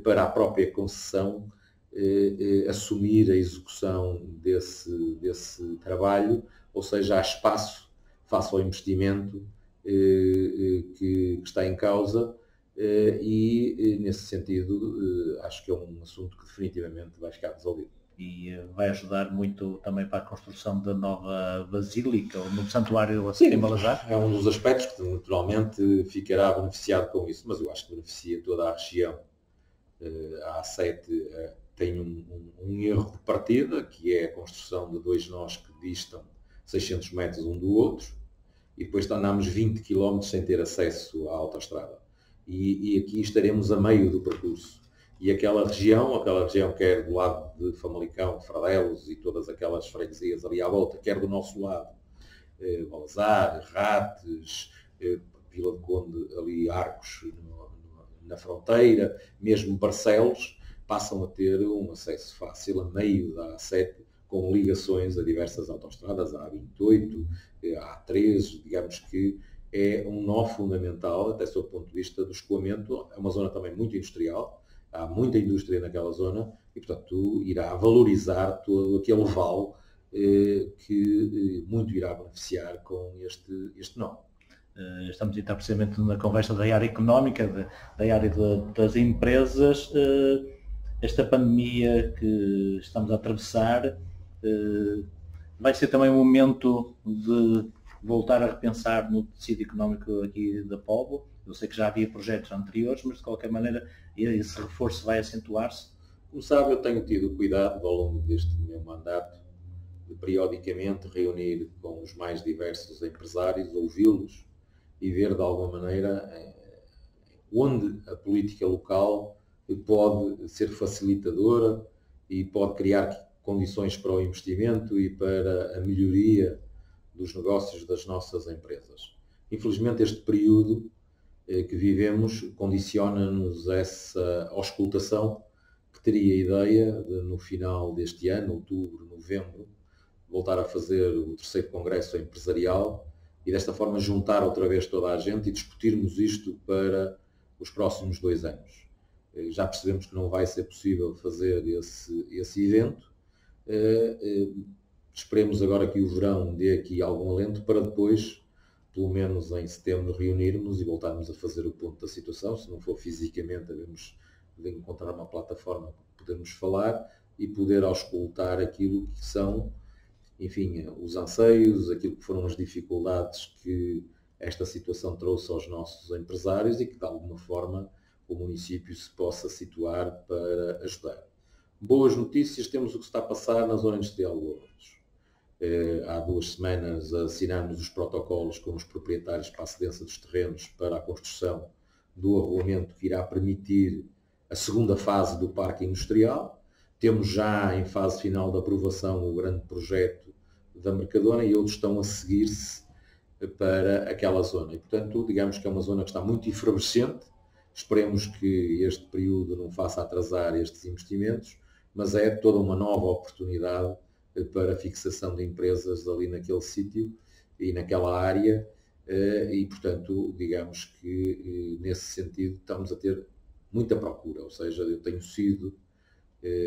para a própria concessão eh, eh, assumir a execução desse, desse trabalho, ou seja, há espaço face ao investimento eh, que, que, está em causa e, nesse sentido, acho que é um assunto que definitivamente vai ficar resolvido e vai ajudar muito também para a construção da nova basílica, ou no santuário Sim, em Balazar? É um dos aspectos que naturalmente ficará beneficiado com isso, mas eu acho que beneficia toda a região. A A7 tem um, um, um, erro de partida, que é a construção de dois nós que distam 600 metros um do outro, e depois andamos 20 km sem ter acesso à autoestrada. E, e, aqui estaremos a meio do percurso. E aquela região, aquela região quer do lado de Famalicão, de Fradelos e todas aquelas freguesias ali à volta, quer do nosso lado, eh, Rates, eh, Vila de Conde, ali Arcos, no, no, na fronteira, mesmo Barcelos, passam a ter um acesso fácil a meio da A7, com ligações a diversas autostradas, a A28, a A13, digamos que é um nó fundamental, até sob o ponto de vista do escoamento. É uma zona também muito industrial, há muita indústria naquela zona e, portanto, irá valorizar todo aquele vale eh, que eh, muito irá beneficiar com este, este nó. Eh, estamos a entrar precisamente na conversa da área económica, da área das empresas. Esta pandemia que estamos a atravessar eh, vai ser também um momento de voltar a repensar no tecido económico aqui da Povo. Eu sei que já havia projetos anteriores, mas de qualquer maneira esse reforço vai acentuar-se. Como sabe, eu tenho tido cuidado ao longo deste meu mandato de periodicamente reunir com os mais diversos empresários, ouvi-los e ver de alguma maneira eh, onde a política local pode ser facilitadora e pode criar condições para o investimento e para a melhoria dos negócios das nossas empresas. Infelizmente, este período eh, que vivemos condiciona-nos essa auscultação que teria a ideia de, no final deste ano, outubro, novembro, voltar a fazer o terceiro congresso empresarial e desta forma juntar outra vez toda a gente e discutirmos isto para os próximos dois anos. Eh, já percebemos que não vai ser possível fazer esse, esse evento. Eh, eh, esperemos agora que o verão dê aqui algum alento para depois, pelo menos em setembro, reunirmos e voltarmos a fazer o ponto da situação. Se não for fisicamente, devemos de encontrar uma plataforma para podermos falar e poder auscultar aquilo que são, enfim, os anseios, aquilo que foram as dificuldades que esta situação trouxe aos nossos empresários e que, de alguma forma, o município se possa situar para ajudar. Boas notícias, temos o que está a passar na zona industrial de Louros. Eh, há duas semanas assinamos os protocolos com os proprietários para a cedência dos terrenos para a construção do arruamento que irá permitir a segunda fase do parque industrial. Temos já em fase final de aprovação o grande projeto da Mercadona e outros estão a seguir-se para aquela zona. E, portanto, digamos que é uma zona que está muito efervescente. Esperemos que este período não faça atrasar estes investimentos, mas é toda uma nova oportunidade para a fixação de empresas ali naquele sítio e naquela área. E, portanto, digamos que nesse sentido estamos a ter muita procura, ou seja, eu tenho sido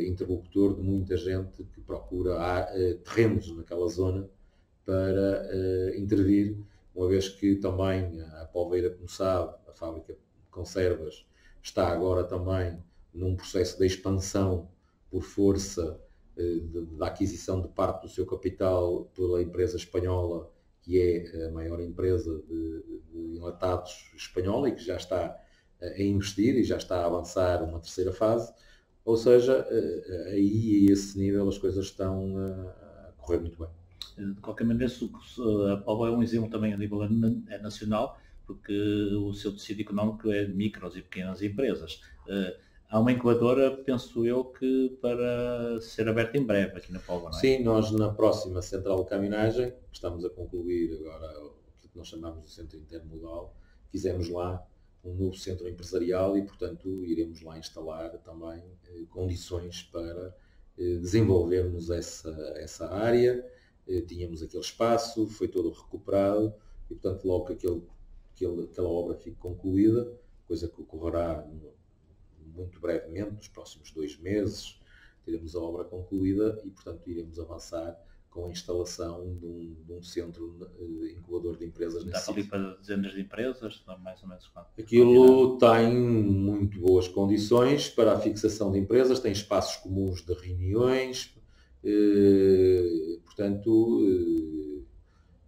interlocutor de muita gente que procura terrenos naquela zona para intervir, uma vez que também a Polveira, como sabe, a fábrica conservas, está agora também num processo de expansão por força uh, da aquisição de parte do seu capital pela empresa espanhola, que é a maior empresa de, de enlatados espanhola e que já está a investir e já está a avançar uma terceira fase. Ou seja, eh, aí a esse nível as coisas estão a correr muito bem. De qualquer maneira, a Póvoa é um exemplo também a nível nacional, porque o seu tecido económico é micros e pequenas empresas. Eh, há uma incubadora, penso eu, que para ser aberta em breve aqui na Póvoa, é? Sim, nós na próxima central de caminhagem, estamos a concluir agora o que nós chamamos de centro intermodal, fizemos lá um novo centro empresarial e, portanto, iremos lá instalar também eh, condições para eh, desenvolvermos essa, essa área eh, tínhamos aquele espaço, foi todo recuperado e, portanto, logo que aquele, aquele, aquela obra fique concluída, coisa que ocorrerá muito brevemente, nos próximos dois meses, teremos a obra concluída e, portanto, iremos avançar com a instalação de um, de um centro uh, incubador de empresas. Dá ali para dezenas de empresas, mais ou menos quanto? Aquilo tem muito boas condições para a fixação de empresas, tem espaços comuns de reuniões, eh, portanto, eh,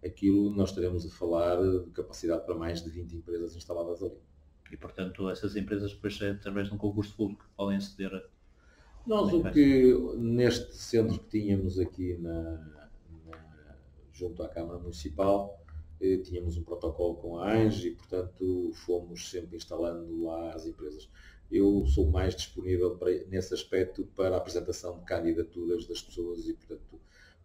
aquilo nós estaremos a falar de capacidade para mais de 20 empresas instaladas ali. E, portanto, essas empresas depois, através de um concurso público, podem aceder a... Nós o que, neste centro que tínhamos aqui na, na, junto à Câmara Municipal, eh, tínhamos um protocolo com a ANGE e, portanto, fomos sempre instalando lá as empresas eu sou mais disponível para, nesse aspecto para a apresentação de candidaturas das pessoas e, portanto,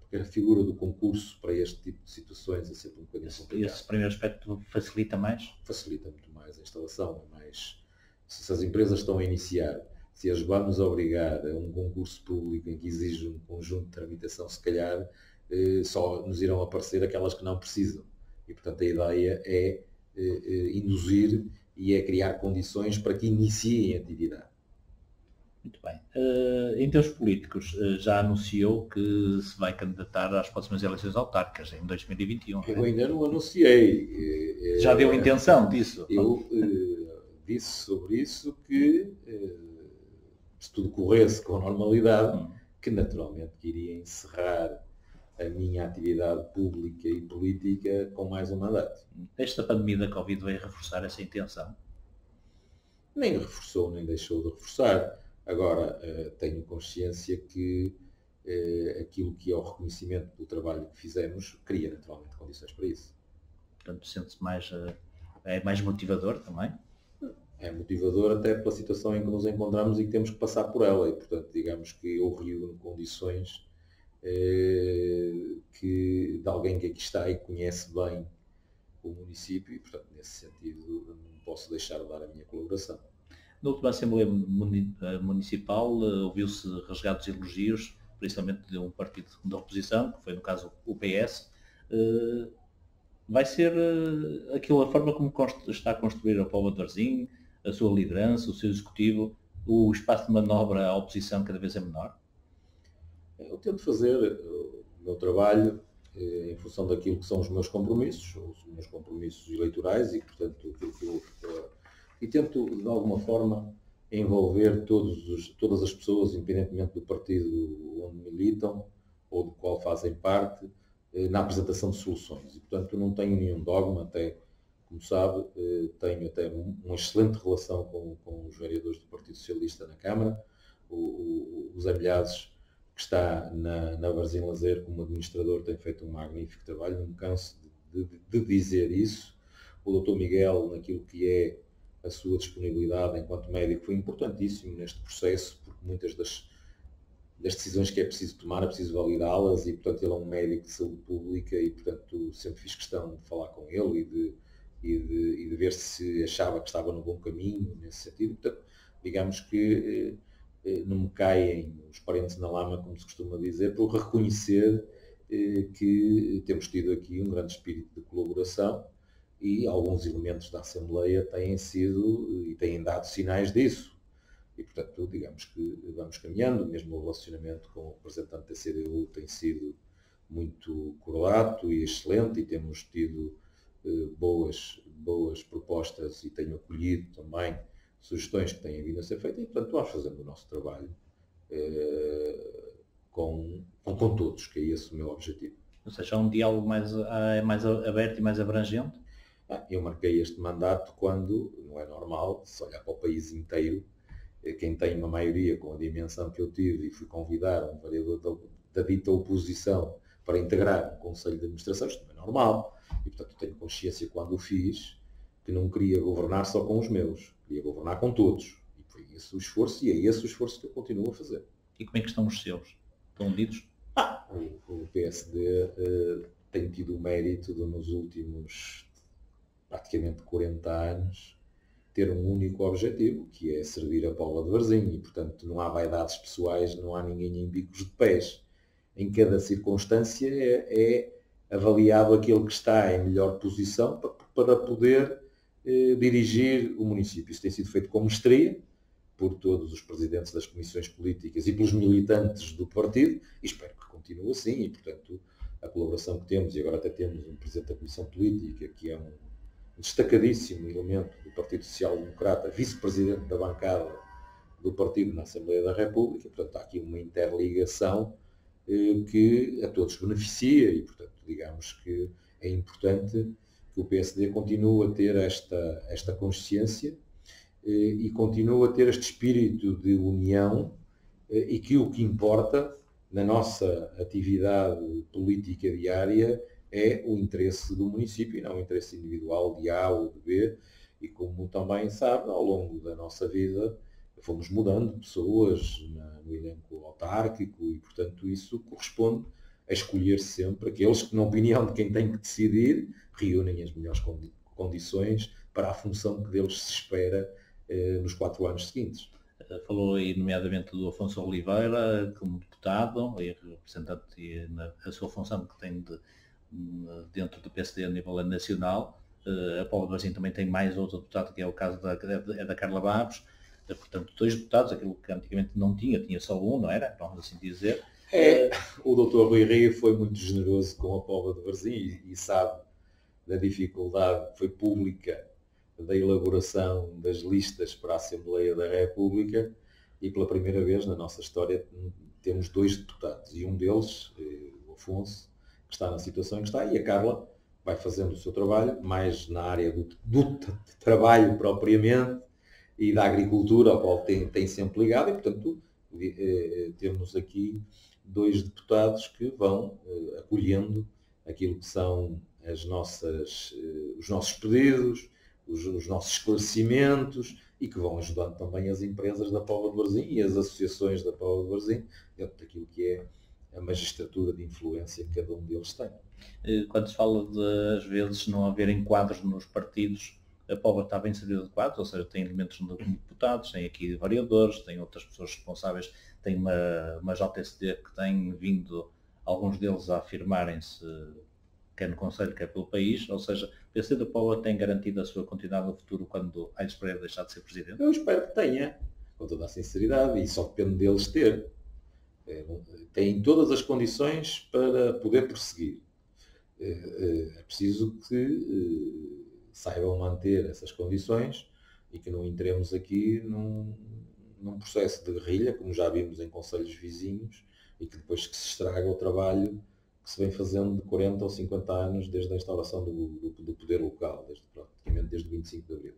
porque a figura do concurso para este tipo de situações é sempre um bocadinho esse, complicado. Esse primeiro aspecto facilita mais? Facilita muito mais a instalação, é mais... Se as empresas estão a iniciar, se as vamos obrigar a um concurso público em que exige um conjunto de tramitação, se calhar eh, só nos irão aparecer aquelas que não precisam. E, portanto, a ideia é eh, eh, induzir e é criar condições para que iniciem a atividade. Muito bem. Uh, em termos políticos, uh, já anunciou que se vai candidatar às próximas eleições autárquicas em 2021. Eu é? ainda não anunciei. Já deu intenção disso? Eu uh, disse sobre isso que, se tudo corresse com normalidade, hum. que naturalmente iria encerrar a minha atividade pública e política com mais um mandato. Esta pandemia da Covid veio reforçar essa intenção? Nem reforçou, nem deixou de reforçar. Agora, uh, tenho consciência que uh, aquilo que é o reconhecimento do trabalho que fizemos cria naturalmente condições para isso. Portanto, sente-se mais, uh, é mais motivador também? É motivador até pela situação em que nos encontramos e que temos que passar por ela. E, portanto, digamos que eu reúno condições eh, que, de alguém que aqui está e conhece bem o município e, portanto, nesse sentido, não posso deixar de dar a minha colaboração. Na última Assembleia eh, Municipal eh, ouviu-se rasgados elogios, principalmente de um partido da oposição, que foi no caso o PS. Vai ser aquilo, a forma como está a construir Póvoa de Varzim, a sua liderança, o seu executivo, o espaço de manobra à oposição cada vez é menor? Eu tento fazer o meu trabalho eh, em função daquilo que são os meus compromissos, os meus compromissos eleitorais e, portanto, eu, e tento, de alguma forma, envolver os, todas as pessoas, independentemente do partido onde militam ou do qual fazem parte, eh, na apresentação de soluções. E, portanto, não tenho nenhum dogma, até, como sabe, eh, tenho até uma excelente relação com, com os vereadores do Partido Socialista na Câmara, o, os aliados que está na, na Varzim Lazer como administrador, tem feito um magnífico trabalho, não me canso de, de, de dizer isso. O Dr. Miguel, naquilo que é a sua disponibilidade enquanto médico, foi importantíssimo neste processo, porque muitas das das decisões que é preciso tomar, é preciso validá-las e, portanto, ele é um médico de saúde pública e, portanto, sempre fiz questão de falar com ele e de, e de, e de ver se achava que estava no bom caminho nesse sentido. Portanto, digamos que eh, eh, não me caem os parentes na lama, como se costuma dizer, por reconhecer eh, que temos tido aqui um grande espírito de colaboração e alguns elementos da Assembleia têm sido e têm dado sinais disso. E, portanto, digamos que vamos caminhando, mesmo o relacionamento com o representante da CDU tem sido muito correlato e excelente e temos tido eh, boas, boas propostas e tenho acolhido também sugestões que têm vindo a ser feitas e, portanto, nós fazendo o nosso trabalho eh, com, com, com, todos, que é esse o meu objetivo. Ou seja, um diálogo mais, é mais aberto e mais abrangente? Eu marquei este mandato quando, não é normal, se olhar para o país inteiro, eh, quem tem uma maioria com a dimensão que eu tive e fui convidar um vereador da, da dita oposição para integrar o Conselho de Administração, isto não é normal. E portanto tenho consciência quando o fiz que não queria governar só com os meus, queria governar com todos. E foi esse o esforço e é esse o esforço que eu continuo a fazer. E como é que estão os seus? Estão unidos? Ah, o, o PSD uh, eh, tem tido o mérito de nos últimos praticamente 40 anos ter um único objetivo, que é servir a Paula de Varzim, e portanto não há vaidades pessoais, não há ninguém em bicos de pés. Em cada circunstância é, é avaliado aquele que está em melhor posição para, para poder eh, dirigir o município. Isso tem sido feito com mestria por todos os presidentes das comissões políticas e pelos militantes do partido, e espero que continue assim, e portanto a colaboração que temos, e agora até temos um presidente da comissão política, que é um destacadíssimo elemento do Partido Social Democrata, vice-presidente da bancada do partido na Assembleia da República. Portanto, há aqui uma interligação eh, que a todos beneficia e, portanto, digamos que é importante que o PSD continue a ter esta, esta consciência eh, e continue a ter este espírito de união eh, e que o que importa na nossa atividade política diária é o interesse do município e não o interesse individual de A ou de B. E como também sabe, ao longo da nossa vida fomos mudando pessoas no elenco autárquico e, portanto, isso corresponde a escolher sempre aqueles que, na opinião de quem tem que decidir, reúnem as melhores condições para a função que deles se espera eh, nos quatro anos seguintes. Falou aí, nomeadamente, do Afonso Oliveira, como deputado e representante na sua função que tem de dentro do PSD a nível nacional. Eh, a Paula Brasil também tem mais outro deputado, que é o caso da, é da Carla Barros. Eh, portanto, dois deputados, aquilo que antigamente não tinha, tinha só um, não era? Vamos assim dizer. É, o doutor Rui Rio foi muito generoso com a Paula de Varzim e, e sabe da dificuldade que foi pública da elaboração das listas para a Assembleia da República e pela primeira vez na nossa história temos dois deputados e um deles, eh, o Afonso, que está na situação em que está, e a Carla vai fazendo o seu trabalho, mais na área do, do trabalho propriamente e da agricultura, ao qual tem, tem sempre ligado, e portanto eh, temos aqui dois deputados que vão eh, acolhendo aquilo que são as nossas, eh, os nossos pedidos, os, os, nossos esclarecimentos e que vão ajudando também as empresas da Póvoa de Varzim e as associações da Póvoa de Varzim dentro daquilo que é a magistratura de influência que cada um deles tem. Quando se fala de, às vezes, não haver enquadros nos partidos, a Póvoa está bem servida de quadros, ou seja, tem elementos como deputados, tem aqui variadores, tem outras pessoas responsáveis, tem uma, uma JSD que tem vindo, alguns deles a afirmarem-se, quer no Conselho, quer pelo país, ou seja, o PC da Póvoa tem garantido a sua continuidade no futuro quando Aires Pereira deixar de ser Presidente? Eu espero que tenha, com toda a sinceridade, e só depende deles ter. É, têm todas as condições para poder prosseguir. É, é, é preciso que saibam manter essas condições e que não entremos aqui num, num processo de guerrilha, como já vimos em conselhos vizinhos, e que depois que se estraga o trabalho que se vem fazendo de 40 ou 50 anos desde a instalação do, do, do poder local, desde, praticamente desde 25 de Abril.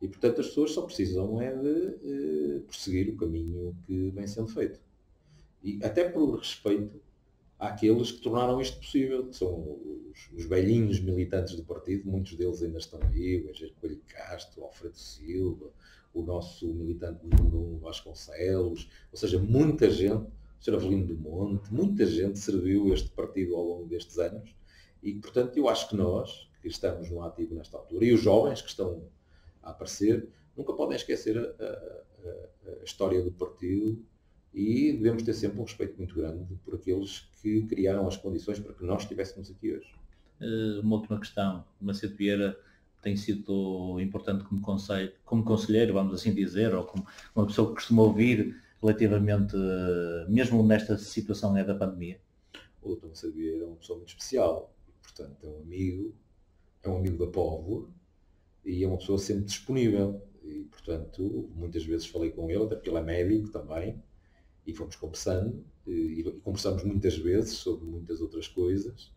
E, portanto, as pessoas só precisam é de eh, prosseguir o caminho que vem sendo feito. E até por respeito àqueles que tornaram isto possível, que são os, os velhinhos militantes do partido, muitos deles ainda estão aí, o Eger Coelho Castro, Alfredo Silva, o nosso militante Nuno Vasconcelos, ou seja, muita gente o Sr. Avelino do Monte, muita gente serviu este partido ao longo destes anos e, portanto, eu acho que nós, que estamos no ativo nesta altura, e os jovens que estão a aparecer, nunca podem esquecer a, a, a história do partido e devemos ter sempre um respeito muito grande por aqueles que criaram as condições para que nós estivéssemos aqui hoje. Uh, uma última questão. Macedo Vieira tem sido importante como, conselho, como conselheiro, vamos assim dizer, ou como uma pessoa que costuma ouvir relativamente, mesmo nesta situação é da pandemia? O Dr. Macedo Vieira é uma pessoa muito especial, portanto é um amigo, é um amigo da povo e é uma pessoa sempre disponível. E, portanto, muitas vezes falei com ele, até porque ele é médico também, e fomos conversando, e, e conversamos muitas vezes sobre muitas outras coisas,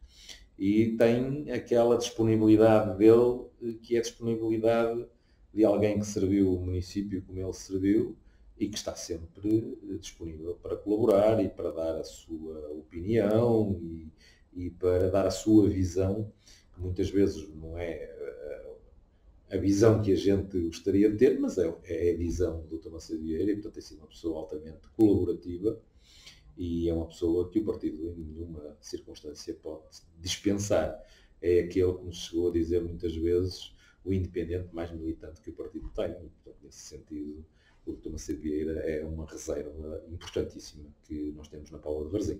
e tem aquela disponibilidade dele, que é a disponibilidade de alguém que serviu o município como ele serviu, e que está sempre disponível para colaborar e para dar a sua opinião e, e para dar a sua visão, que muitas vezes não é a visão que a gente gostaria de ter, mas é, é a visão do Tomás Vieira e, portanto, tem sido uma pessoa altamente colaborativa e é uma pessoa que o partido em nenhuma circunstância pode dispensar. É aquele que nos chegou a dizer muitas vezes o independente mais militante que o partido tem. E, portanto, nesse sentido, o Tomás Vieira é uma reserva importantíssima que nós temos na Paula de Varzim.